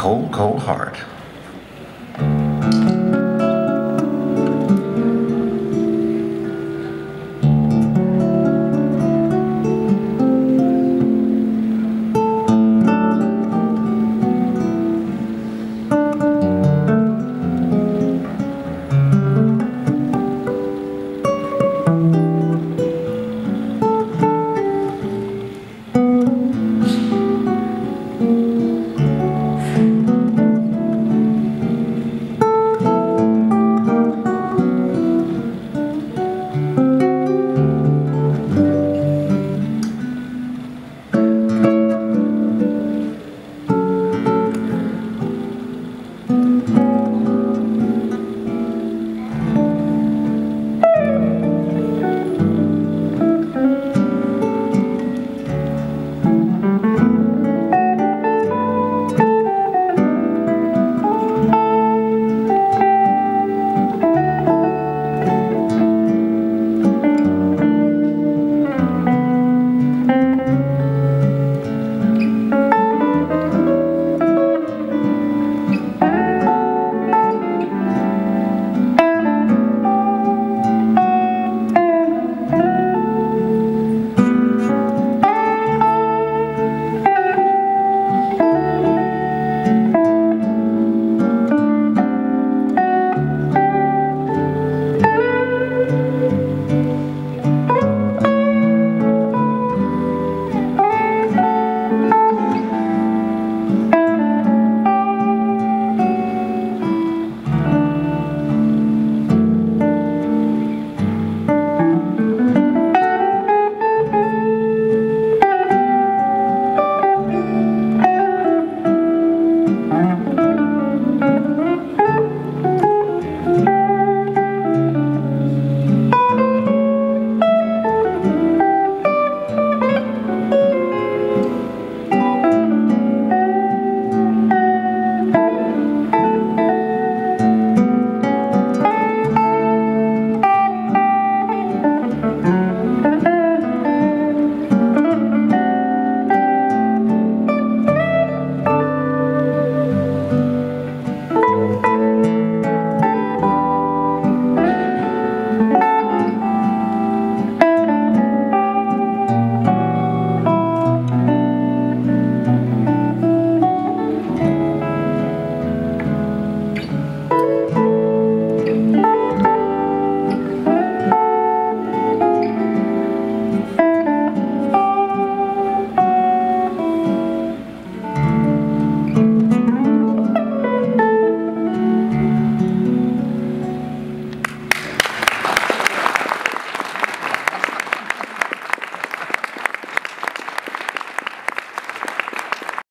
cold, cold heart.